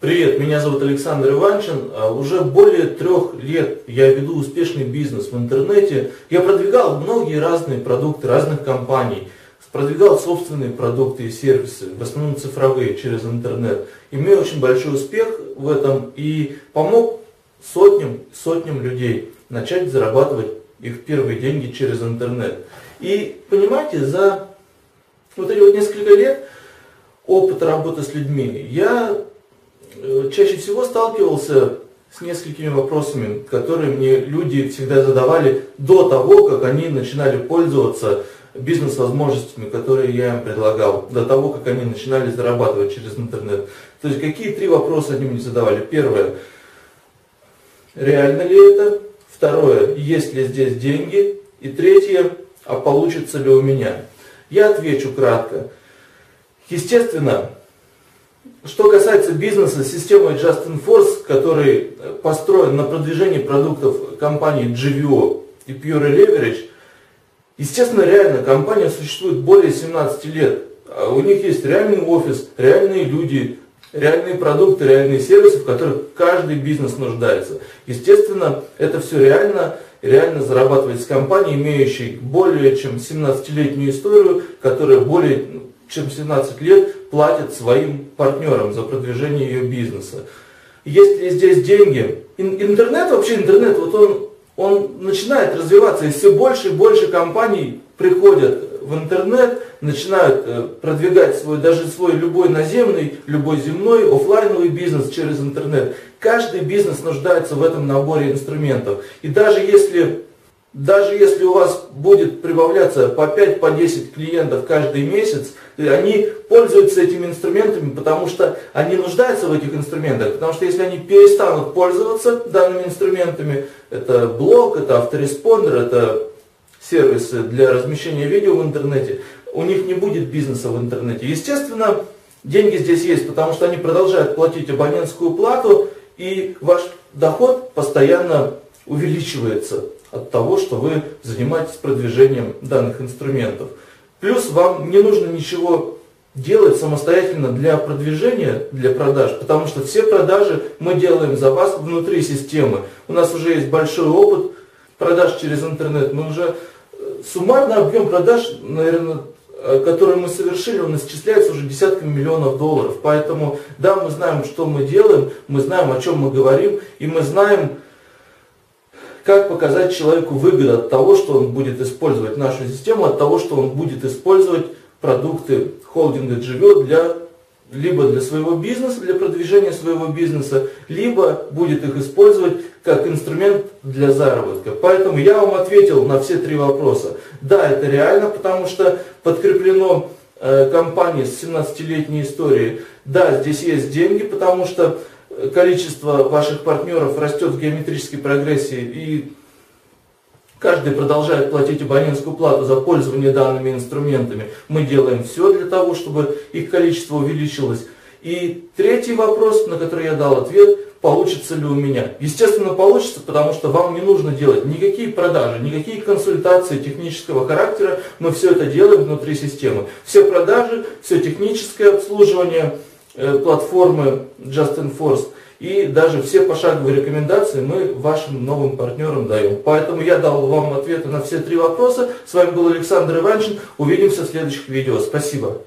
Привет, меня зовут Александр Иванчин. А, уже более трех лет я веду успешный бизнес в интернете. Я продвигал многие разные продукты разных компаний. Продвигал собственные продукты и сервисы, в основном цифровые, через интернет. Имею очень большой успех в этом и помог сотням, сотням людей начать зарабатывать их первые деньги через интернет. И понимаете, за вот эти вот несколько лет опыта работы с людьми я чаще всего сталкивался с несколькими вопросами, которые мне люди всегда задавали до того, как они начинали пользоваться бизнес-возможностями, которые я им предлагал, до того, как они начинали зарабатывать через интернет. То есть какие три вопроса они мне задавали? Первое, реально ли это? Второе, есть ли здесь деньги? И третье, а получится ли у меня? Я отвечу кратко. Естественно, что касается бизнеса, системы Just Enforce, который построен на продвижении продуктов компании GVO и Pure Leverage, естественно, реально, компания существует более 17 лет. А у них есть реальный офис, реальные люди, реальные продукты, реальные сервисы, в которых каждый бизнес нуждается. Естественно, это все реально, реально зарабатывать с компанией, имеющей более чем 17-летнюю историю, которая более чем 17 лет платит своим партнерам за продвижение ее бизнеса. Есть ли здесь деньги? Интернет, вообще интернет, вот он, он начинает развиваться, и все больше и больше компаний приходят в интернет, начинают э, продвигать свой, даже свой любой наземный, любой земной, офлайновый бизнес через интернет. Каждый бизнес нуждается в этом наборе инструментов. И даже если даже если у вас будет прибавляться по 5-10 по клиентов каждый месяц, они пользуются этими инструментами, потому что они нуждаются в этих инструментах. Потому что если они перестанут пользоваться данными инструментами, это блог, это автореспондер, это сервисы для размещения видео в интернете, у них не будет бизнеса в интернете. Естественно, деньги здесь есть, потому что они продолжают платить абонентскую плату, и ваш доход постоянно увеличивается от того, что вы занимаетесь продвижением данных инструментов. Плюс вам не нужно ничего делать самостоятельно для продвижения, для продаж, потому что все продажи мы делаем за вас внутри системы. У нас уже есть большой опыт продаж через интернет. Мы уже э, суммарный объем продаж, наверное, э, который мы совершили, он исчисляется уже десятками миллионов долларов. Поэтому, да, мы знаем, что мы делаем, мы знаем, о чем мы говорим, и мы знаем, как показать человеку выгоду от того, что он будет использовать нашу систему, от того, что он будет использовать продукты холдинга GVO для либо для своего бизнеса, для продвижения своего бизнеса, либо будет их использовать как инструмент для заработка. Поэтому я вам ответил на все три вопроса. Да, это реально, потому что подкреплено э, компанией с 17-летней историей. Да, здесь есть деньги, потому что количество ваших партнеров растет в геометрической прогрессии и каждый продолжает платить абонентскую плату за пользование данными инструментами, мы делаем все для того, чтобы их количество увеличилось. И третий вопрос, на который я дал ответ, получится ли у меня. Естественно, получится, потому что вам не нужно делать никакие продажи, никакие консультации технического характера, мы все это делаем внутри системы. Все продажи, все техническое обслуживание – платформы Just Enforce. И даже все пошаговые рекомендации мы вашим новым партнерам даем. Поэтому я дал вам ответы на все три вопроса. С вами был Александр Иванчин. Увидимся в следующих видео. Спасибо.